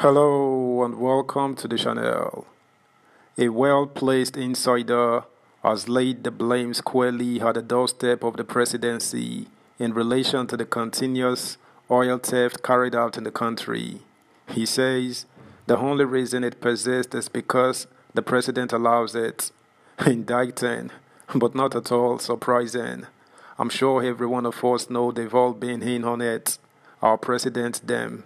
Hello and welcome to the channel. A well placed insider has laid the blame squarely at the doorstep of the presidency in relation to the continuous oil theft carried out in the country. He says the only reason it persists is because the president allows it. Indicting, but not at all surprising. I'm sure every one of us know they've all been in on it. Our president, them.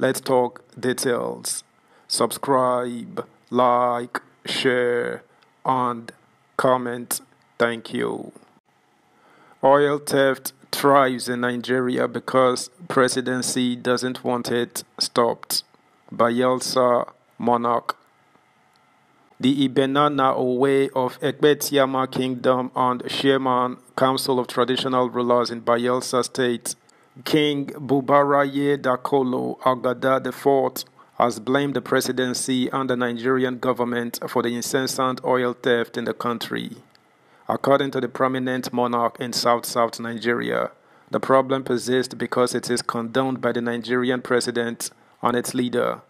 Let's talk details. Subscribe, like, share, and comment. Thank you. Oil theft thrives in Nigeria because presidency doesn't want it stopped. Bayelsa Monarch the Ibenanaowei of Ekpetiama Kingdom and Chairman Council of Traditional Rulers in Bayelsa State, King Bubaraye Dakolo Agada IV, has blamed the presidency and the Nigerian government for the incessant oil theft in the country. According to the prominent monarch in South-South Nigeria, the problem persists because it is condoned by the Nigerian president and its leader,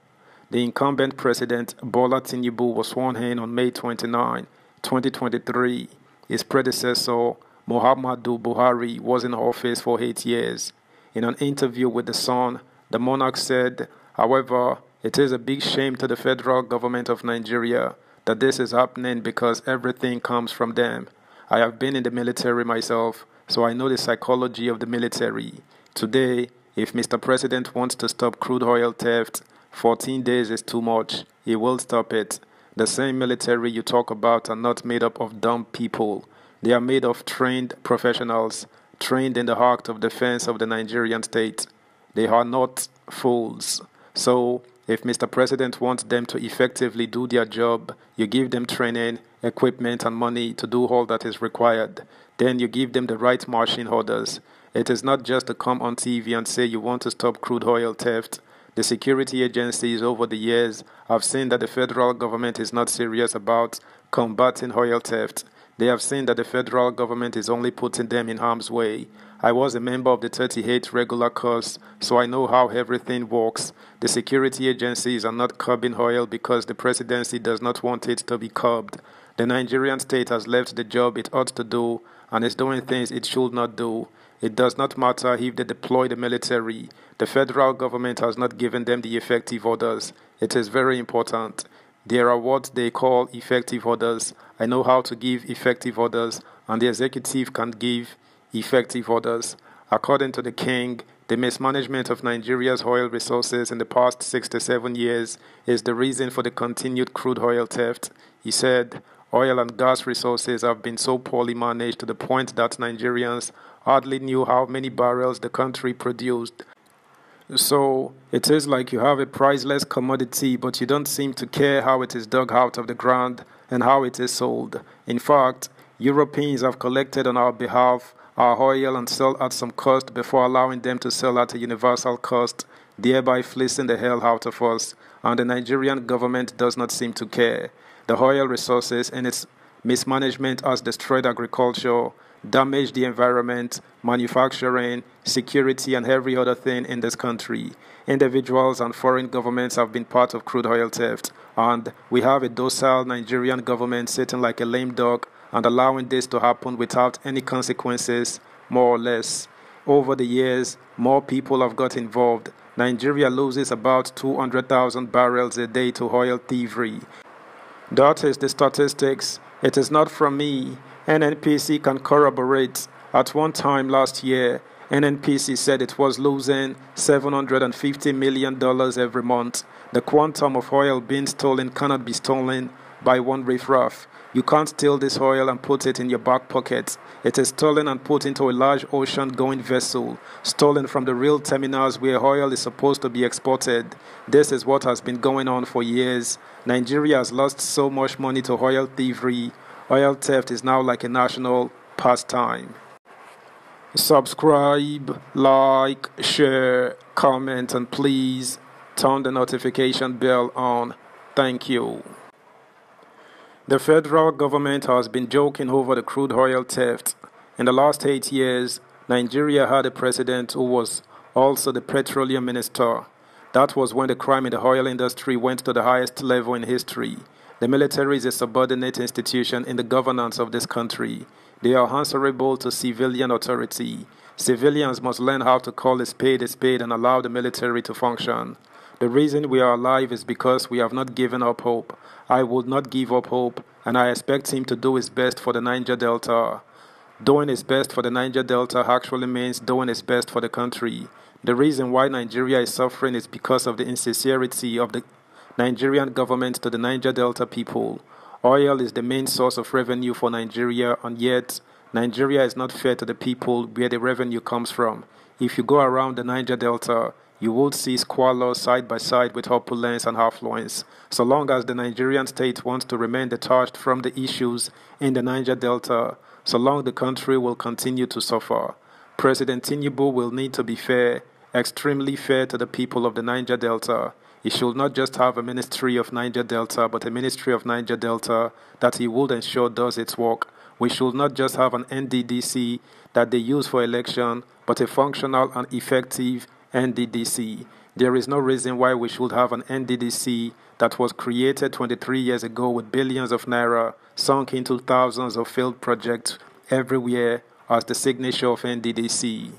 the incumbent president, Bola Tinubu, was sworn in on May 29, 2023. His predecessor, Muhammadu Buhari, was in office for eight years. In an interview with The Sun, the monarch said, however, it is a big shame to the federal government of Nigeria that this is happening because everything comes from them. I have been in the military myself, so I know the psychology of the military. Today, if Mr. President wants to stop crude oil theft, 14 days is too much. He will stop it. The same military you talk about are not made up of dumb people. They are made of trained professionals, trained in the art of defense of the Nigerian state. They are not fools. So, if Mr. President wants them to effectively do their job, you give them training, equipment, and money to do all that is required. Then you give them the right marching orders. It is not just to come on TV and say you want to stop crude oil theft. The security agencies over the years have seen that the federal government is not serious about combating oil theft. They have seen that the federal government is only putting them in harm's way. I was a member of the 38 regular course, so I know how everything works. The security agencies are not curbing oil because the presidency does not want it to be curbed. The Nigerian state has left the job it ought to do and is doing things it should not do. It does not matter if they deploy the military. The federal government has not given them the effective orders. It is very important. There are what they call effective orders. I know how to give effective orders, and the executive can give effective orders. According to the king, the mismanagement of Nigeria's oil resources in the past 67 years is the reason for the continued crude oil theft. He said, Oil and gas resources have been so poorly managed to the point that Nigerians hardly knew how many barrels the country produced. So it is like you have a priceless commodity, but you don't seem to care how it is dug out of the ground and how it is sold. In fact, Europeans have collected on our behalf our oil and sell at some cost before allowing them to sell at a universal cost, thereby fleecing the hell out of us, and the Nigerian government does not seem to care. The oil resources and its mismanagement has destroyed agriculture, damaged the environment, manufacturing, security, and every other thing in this country. Individuals and foreign governments have been part of crude oil theft, and we have a docile Nigerian government sitting like a lame dog and allowing this to happen without any consequences, more or less. Over the years, more people have got involved. Nigeria loses about 200,000 barrels a day to oil thievery. That is the statistics. It is not from me. NNPC can corroborate. At one time last year, NNPC said it was losing $750 million every month. The quantum of oil being stolen cannot be stolen by one riffraff. You can't steal this oil and put it in your back pocket. It is stolen and put into a large ocean going vessel, stolen from the real terminals where oil is supposed to be exported. This is what has been going on for years. Nigeria has lost so much money to oil thievery. Oil theft is now like a national pastime. Subscribe, like, share, comment, and please turn the notification bell on. Thank you. The federal government has been joking over the crude oil theft. In the last eight years, Nigeria had a president who was also the petroleum minister. That was when the crime in the oil industry went to the highest level in history. The military is a subordinate institution in the governance of this country. They are answerable to civilian authority. Civilians must learn how to call a spade a spade and allow the military to function. The reason we are alive is because we have not given up hope. I would not give up hope, and I expect him to do his best for the Niger Delta. Doing his best for the Niger Delta actually means doing his best for the country. The reason why Nigeria is suffering is because of the insincerity of the Nigerian government to the Niger Delta people. Oil is the main source of revenue for Nigeria, and yet Nigeria is not fair to the people where the revenue comes from. If you go around the Niger Delta, you will see squalor side by side with opulence and affluence. So long as the Nigerian state wants to remain detached from the issues in the Niger Delta, so long the country will continue to suffer. President Tinubu will need to be fair, extremely fair to the people of the Niger Delta. He should not just have a ministry of Niger Delta, but a ministry of Niger Delta that he would ensure does its work. We should not just have an NDDC that they use for election, but a functional and effective NDDC. There is no reason why we should have an NDDC that was created 23 years ago with billions of naira sunk into thousands of failed projects everywhere as the signature of NDDC.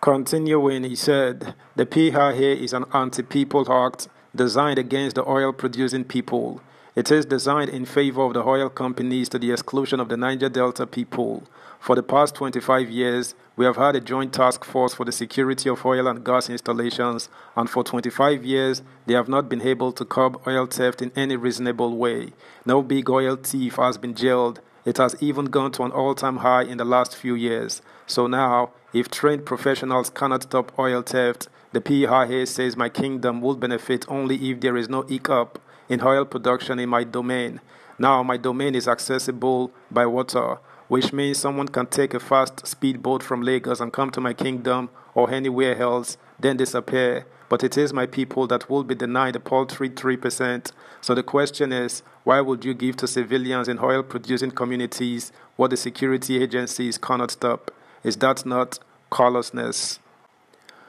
Continuing, he said, the PIA is an anti people act designed against the oil producing people. It is designed in favor of the oil companies to the exclusion of the Niger Delta people. For the past 25 years, we have had a joint task force for the security of oil and gas installations, and for 25 years, they have not been able to curb oil theft in any reasonable way. No big oil thief has been jailed. It has even gone to an all time high in the last few years. So now, if trained professionals cannot stop oil theft, the PIA says my kingdom will benefit only if there is no hiccup in oil production in my domain. Now my domain is accessible by water, which means someone can take a fast speedboat from Lagos and come to my kingdom or anywhere else, then disappear. But it is my people that will be denied a paltry 3%. So the question is, why would you give to civilians in oil producing communities what the security agencies cannot stop? Is that not callousness?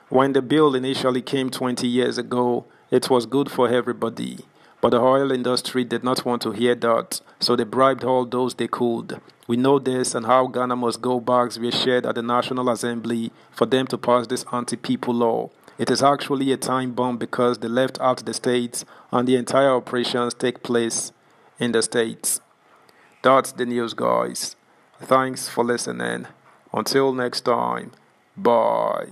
When the bill initially came 20 years ago, it was good for everybody. But the oil industry did not want to hear that, so they bribed all those they could. We know this and how Ghana must go bags were shared at the National Assembly for them to pass this anti people law. It is actually a time bomb because they left out the states and the entire operations take place in the states. That's the news, guys. Thanks for listening. Until next time, bye.